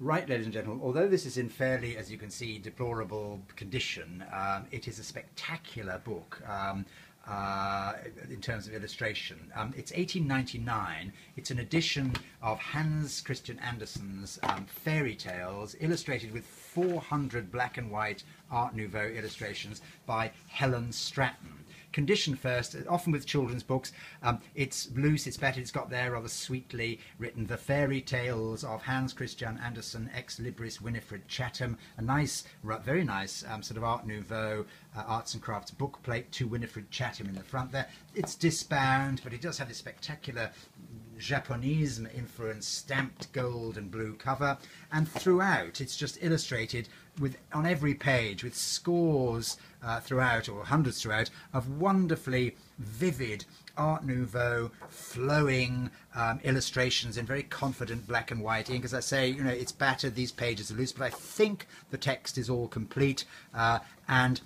Right, ladies and gentlemen, although this is in fairly, as you can see, deplorable condition, um, it is a spectacular book. Um, uh, in terms of illustration. Um, it's 1899. It's an edition of Hans Christian Andersen's um, fairy tales, illustrated with 400 black and white Art Nouveau illustrations by Helen Stratton condition first, often with children's books. Um, it's loose, it's better, it's got there rather sweetly written The Fairy Tales of Hans Christian Andersen, ex libris Winifred Chatham, a nice, very nice um, sort of Art Nouveau uh, arts and crafts bookplate to Winifred Chatham in the front there. It's disbound, but it does have this spectacular Japonism influence stamped gold and blue cover, and throughout it's just illustrated with on every page with scores uh, throughout or hundreds throughout of wonderfully vivid Art Nouveau flowing um, illustrations in very confident black and white ink. As I say, you know, it's battered, these pages are loose, but I think the text is all complete. Uh, and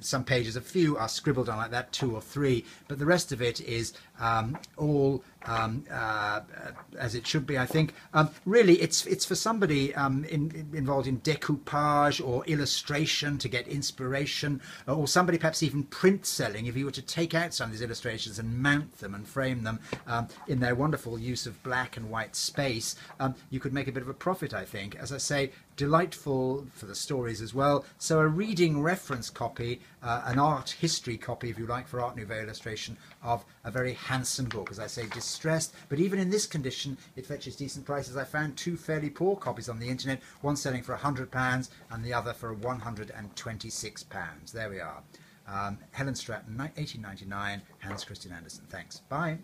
some pages, a few are scribbled on like that, two or three, but the rest of it is um, all um, uh, as it should be, I think. Um, really, it's it's for somebody um, in, involved in decoupage or illustration to get inspiration, or somebody perhaps even print selling. If you were to take out some of these illustrations and mount them and frame them um, in their wonderful use of black and white space, um, you could make a bit of a profit, I think. As I say, delightful for the stories as well. So a reading reference copy, uh, an art history copy, if you like, for Art Nouveau illustration of a very handsome book. As I say, distressed, but even in this condition, it fetches decent prices. I found two fairly poor copies on the internet, one selling for £100 and the other for £126. There we are. Um, Helen Stratton, 1899, Hans Christian Andersen. Thanks. Bye.